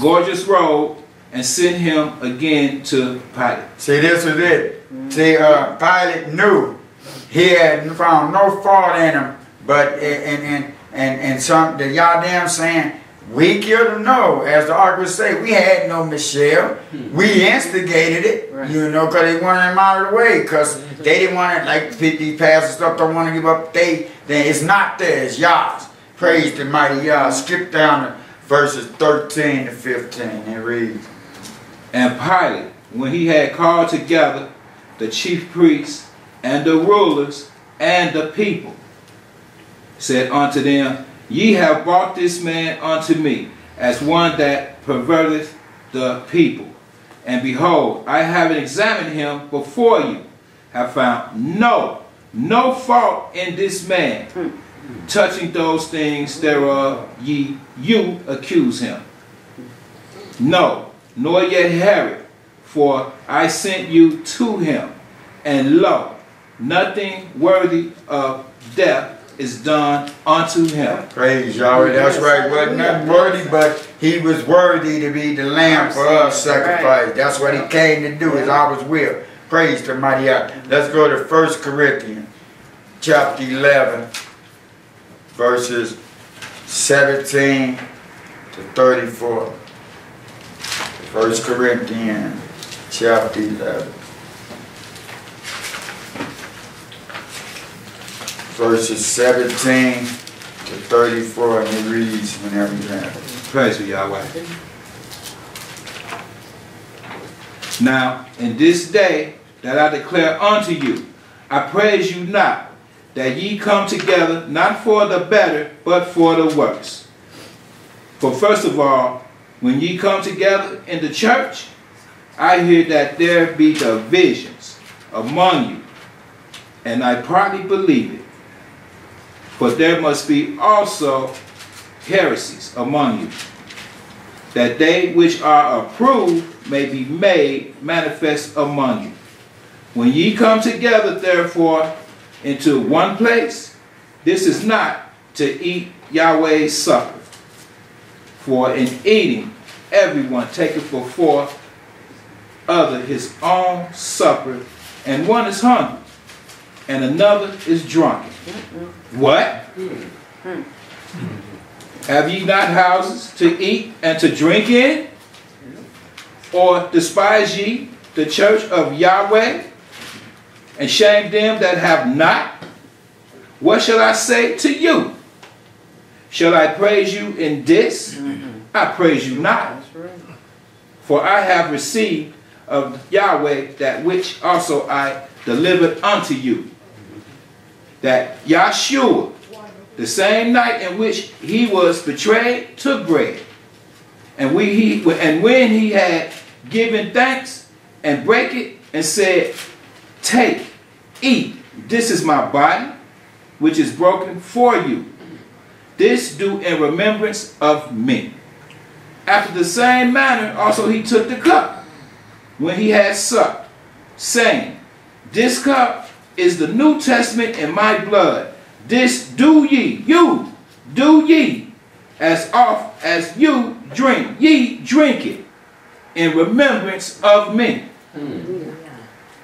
gorgeous robe, and sent him again to Pilate. See, this was it. See, uh, Pilate knew he had found no fault in him, but and and and and some the y'all damn saying we killed him. No, as the ark would say, we had no Michelle. Hmm. We instigated it, Right. you know, because they wanted him out of the way, because mm-hmm. they didn't want it like fifty pastors stuff. Don't want to give up. They then it's not theirs, y'all's. Praise the mighty Yah. Skip down to verses thirteen to fifteen and read. And Pilate, when he had called together the chief priests and the rulers and the people, said unto them, Ye have brought this man unto me as one that perverteth the people. And behold, I have examined him before you, have found no, no fault in this man, touching those things thereof ye you accuse him. No, nor yet Herod, for I sent you to him, and lo, nothing worthy of death is done unto him. Praise Yahweh. That's right. Wasn't nothing worthy, but he was worthy to be the lamb for us sacrifice. That's what he came to do, is our will. Praise the mighty God. Let's go to 1 Corinthians chapter 11, verses 17 to 34. 1 Corinthians chapter 11. Verses 17 to 34, and it reads whenever you have it. Praise be Yahweh. Now, in this day that I declare unto you, I praise you not, that ye come together not for the better, but for the worse. For first of all, when ye come together in the church, I hear that there be divisions among you, and I partly believe it. For there must be also heresies among you, that they which are approved may be made manifest among you. When ye come together, therefore, into one place, this is not to eat Yahweh's supper. For in eating, everyone taketh before other his own supper, and one is hungry, and another is drunken. What? Hmm. Have ye not houses to eat and to drink in? Or despise ye the church of Yahweh, and shame them that have not? What shall I say to you? Shall I praise you in this? Mm-hmm. I praise you not. For I have received of Yahweh that which also I delivered unto you. That Yahshua, the same night in which he was betrayed, took bread. And, we, he, and when he had given thanks and break it and said, Take, eat, this is my body, which is broken for you. This do in remembrance of me. After the same manner also he took the cup when he had supped, saying, This cup is the New Testament in my blood. This do ye, you, do ye, as oft as you drink, ye drink it, in remembrance of me. Hmm.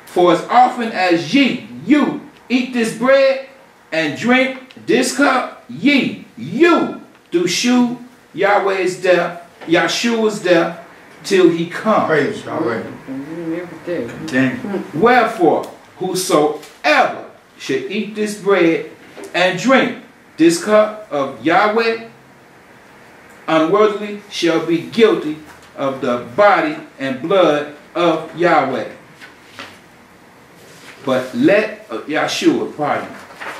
For as often as ye, you, eat this bread and drink this cup, ye, you, do shew Yahweh's death, Yahshua's death, till he come. Praise mm-hmm. Yahweh. Wherefore, Every whosoever should eat this bread and drink this cup of Yahweh unworthily shall be guilty of the body and blood of Yahweh. But let, uh, Yahshua, pardon,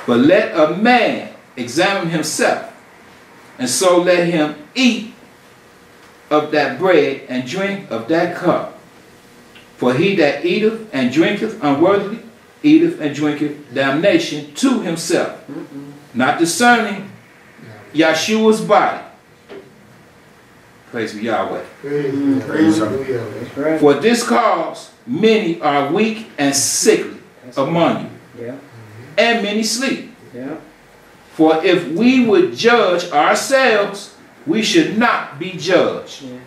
but let a man examine himself, and so let him eat of that bread and drink of that cup. For he that eateth and drinketh unworthily eateth and drinketh damnation to himself, not discerning Yahshua's body. Praise be Yahweh. Praise Him. That's right. For this cause many are weak and sickly That's among you, Yeah, mm-hmm. and many sleep. yeah. For if we would judge ourselves, we should not be judged. Yeah.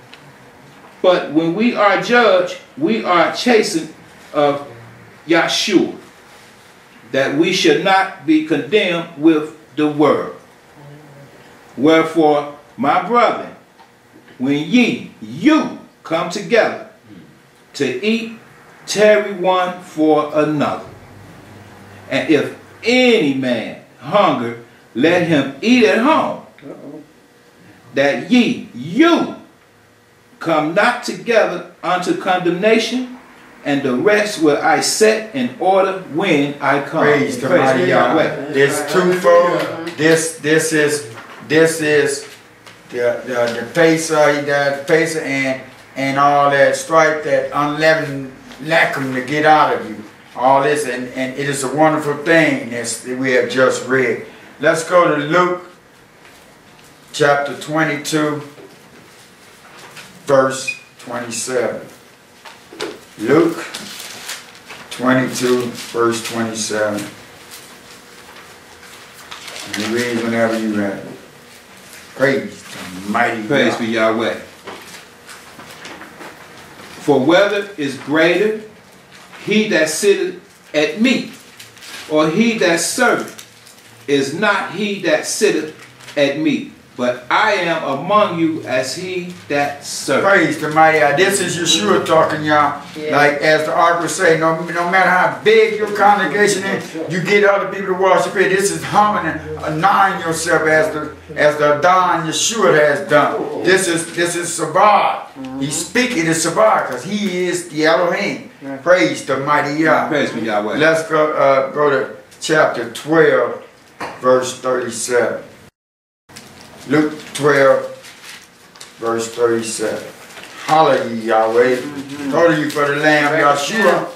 But when we are judged, we are chastened of Yahshua, that we should not be condemned with the world. Wherefore, my brethren, when ye, you, come together to eat, tarry one for another. And if any man hunger, let him eat at home, that ye, you, come not together unto condemnation, and the rest will I set in order when I come. Praise the mighty Yahweh. This twofold. This this is this is the the the Pesach, the Pesach and and all that stripe that unleavened lacquer to get out of you. All this and and it is a wonderful thing that we have just read. Let's go to Luke chapter 22 verse 27. Luke 22 verse 27. You read whenever you ready. Praise the mighty Praise be Yahweh. For whether is greater he that sitteth at meat, or he that serveth, is not he that sitteth at meat, but I am among you as he that serveth. Praise the mighty God. This is Yeshua talking, y'all. Yeah. Like as the author say, no, no matter how big your congregation is, you get other people to worship it. This is humbling, annoying yourself as the as the Don Yeshua has done. This is this is Sabbath. He's speaking to Sabbath because he is the Elohim. Right. Praise the mighty Yah. Praise be Yahweh. Let's go uh, go to chapter 12, verse 37. Luke 12, verse 37. Hallelujah, Yahweh. Go to you for the Lamb, Yahshua.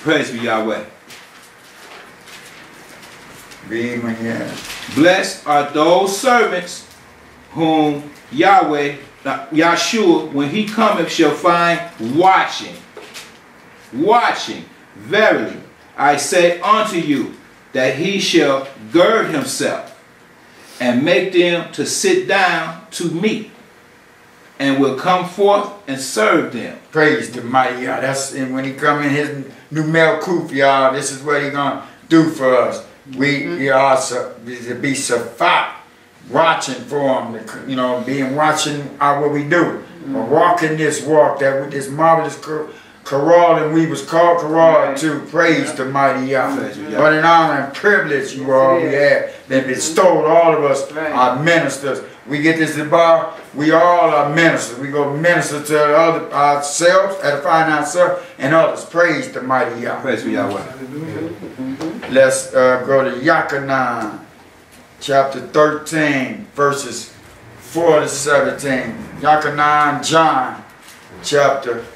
Praise be Yahweh. Read when you. Blessed are those servants whom Yahweh, uh, Yahshua, when he cometh, shall find watching. Watching. Verily, I say unto you, that he shall gird himself and make them to sit down to meat, and will come forth and serve them. Praise the mighty God. That's and when he come in his new Malkut, y'all. This is what he gonna do for us. We we are su- to be suffice, watching for him. You know, being watching uh, what we do. Or walking this walk that with this marvelous cor- corral and we was called corral to praise the mighty Yahweh. Praise you, Yah. What an honor and privilege you all we have that bestowed all of us Right. our ministers. We get this bar, we all are ministers. We go minister to other ourselves, edifying ourselves and others. Praise the mighty Yahweh. Praise be Yahweh. Let's uh, go to Yakanan, chapter 13, verses 4 to 17. Yakanan, John, chapter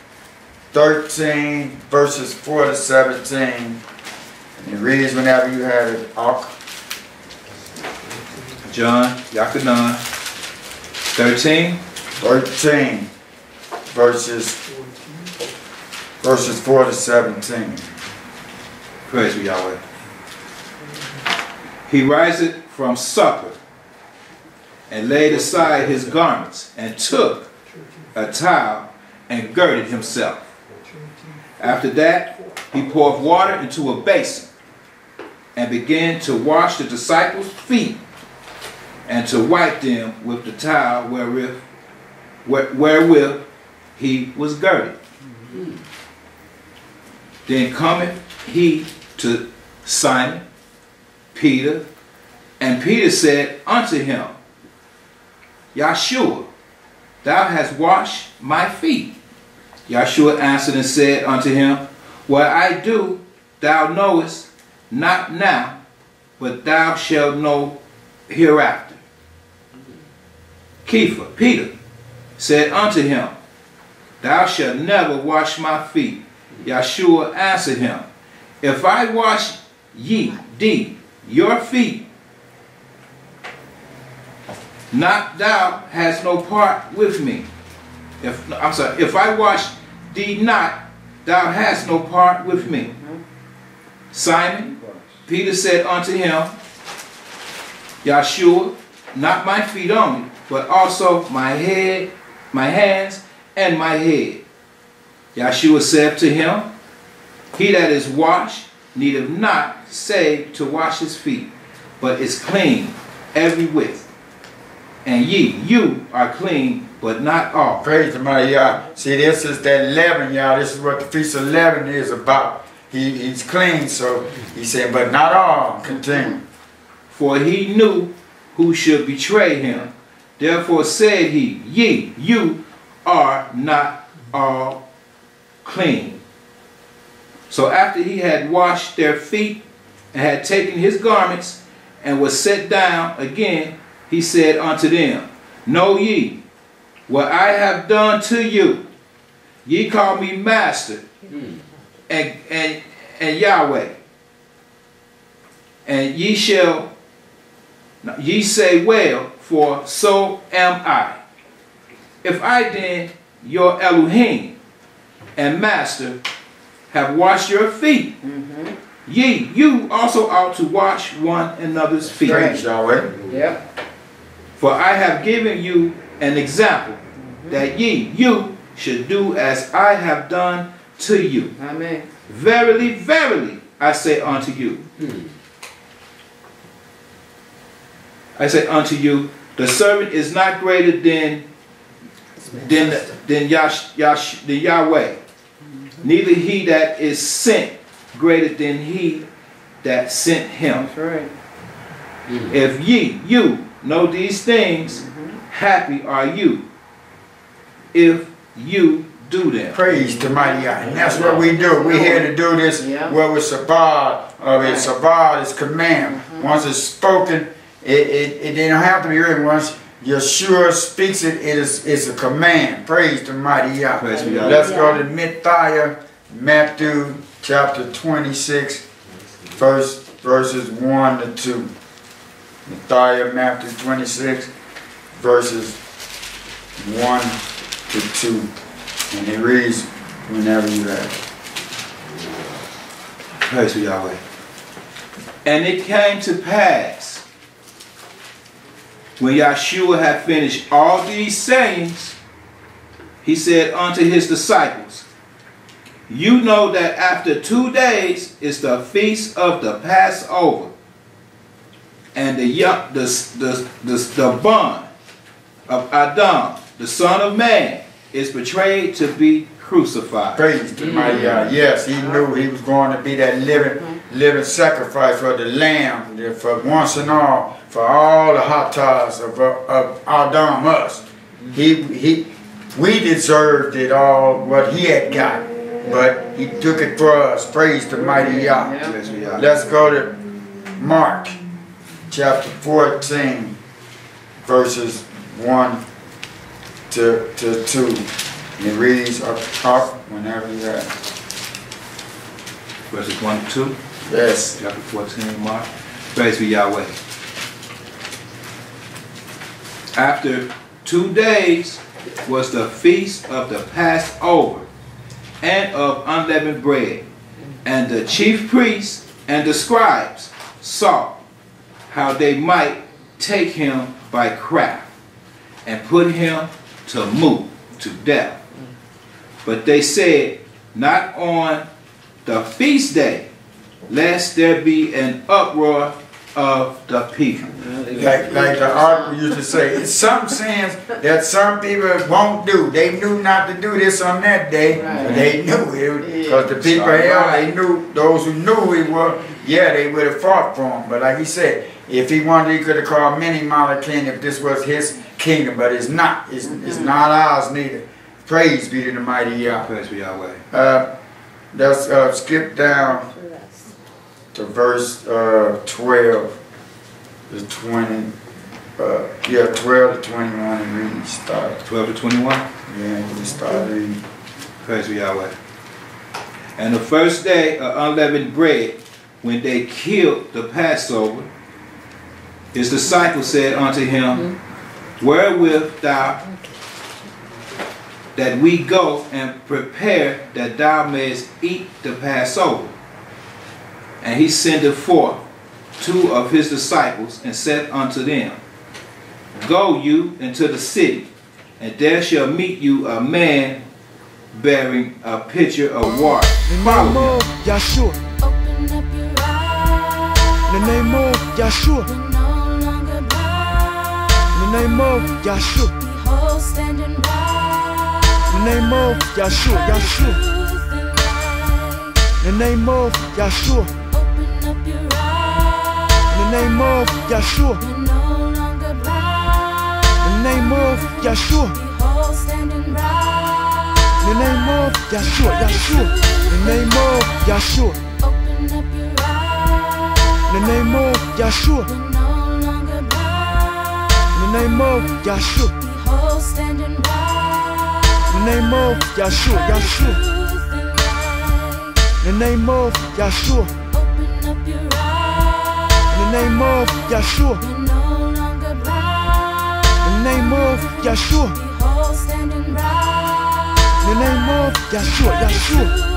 13, verses 4 to 17. And it reads whenever you have it. John, Yakanan, 13. 13 verses verses 4 to 17 Praise be Yahweh. He riseth from supper and laid aside his garments and took a towel and girded himself. After that, he poured water into a basin and began to wash the disciples' feet and to wipe them with the towel wherewith, wherewith he was girded. Then cometh he to Simon, Peter, and Peter said unto him, Yahshua, thou hast washed my feet. Yahshua answered and said unto him, What I do thou knowest not now, but thou shalt know hereafter. Kepha, Peter, said unto him, Thou shalt never wash my feet. Yahshua answered him, If I wash ye thee your feet, not thou hast no part with me. If I'm sorry, if I wash thee not, thou hast no part with me. Simon, Peter said unto him, Yahshua, not my feet only, but also my head, my hands, and my head. Yahshua said to him, He that is washed needeth not save to wash his feet, but is clean every whit. And ye, you are clean, but not all. praise the mighty Yah. see this is that leaven y'all this is what the feast of leaven is about he, he's clean so he said but not all continue For he knew who should betray him. Therefore said he, Ye, you are not all clean. So after he had washed their feet and had taken his garments and was set down again, he said unto them, Know ye what I have done to you? Ye call me master and, and, and Yahweh. And ye shall ye say, Well, for so am I. If I then, your Elohim and master, have washed your feet, mm-hmm. ye, you also ought to wash one another's feet. praise Yahweh Yep. For I have given you an example, that ye, you, should do as I have done to you. Amen. Verily, verily, I say unto you. I say unto you, the servant is not greater than than than, Yash, Yash, than Yahweh. Neither he that is sent greater than he that sent him. That's right. If ye, you, know these things, happy are you if you do them. Praise the mighty God. And that's what we do. We're here to do this Yeah. where with Sabbath uh, of it. Sabbath is command. Mm-hmm. Once it's spoken, it, it, it didn't have to be written. Once Yeshua speaks it, it is it's a command. Praise the mighty Yah. Praise. Let's go to Mithiah, Matthew chapter 26, verse, verses 1 to 2. Mithiah, Matthew 26, verses 1 to 2. And it reads whenever you have. Praise to Yahweh. And it came to pass when Yahshua had finished all these sayings, he said unto his disciples, You know that after two days is the feast of the Passover, and the young, the, the, the, the bond of Adam, the Son of Man, is betrayed to be crucified. Praise the mm. mighty God. Yes, he knew he was going to be that living, mm-hmm. living sacrifice for the Lamb, for once and all, for all the hot ties of, of Adam, us. He, he, we deserved it all, what he had got, but he took it for us. Praise the mighty Yah. Praise. Let's go to Mark chapter 14, verses 1 to, to 2. And it reads up, up whenever you have. Verses 1 to 2. Yes. Chapter 14, Mark. Praise be Yahweh. After two days was the feast of the Passover and of unleavened bread. And the chief priests and the scribes sought how they might take him by craft and put him to move to death. But they said, Not on the feast day, lest there be an uproar of the people. Like, like the article used to say, it's some sins that some people won't do. They knew not to do this on that day, but they knew it. Because the people hell, they knew, those who knew it were, yeah, they would have fought for him. But like he said, if he wanted, he could have called many Malachi if this was his kingdom, but it's not. It's, it's not ours neither. Praise be to the mighty Yah. Praise be Yahweh. Uh, let's uh, skip down to verse uh, 12 to 20. Uh, yeah, 12 to 21 and read. Start. 12 to 21. Yeah, we start reading. Praise be Yahweh. And the first day of unleavened bread, when they killed the Passover, his disciples said unto him, Wherewith thou that we go and prepare that thou mayest eat the Passover? And he sendeth forth two of his disciples and said unto them, Go you into the city, and there shall meet you a man bearing a pitcher of water. In the name Follow him. Yahshua. Open up your eyes. In the name of Yahshua. Name of Yahshua. Behold, standing right. In the name of Yahshua. Yahshua. In the name of Yahshua. Open up your eyes. In the name of Yahshua. No longer blind. In the name of Yahshua. Behold, standing right. In the name of Yahshua. Yahshua. In the name of Yahshua. Open up your eyes. In the name of Yahshua. Name of Yahshua. Behold, standing right. In the name of Yahshua. Yahshua. In the name of Yahshua. Open up your eyes. In the name of Yahshua. No longer blind. In the name of Yahshua. Behold, standing right. In the name of Yahshua. Yahshua.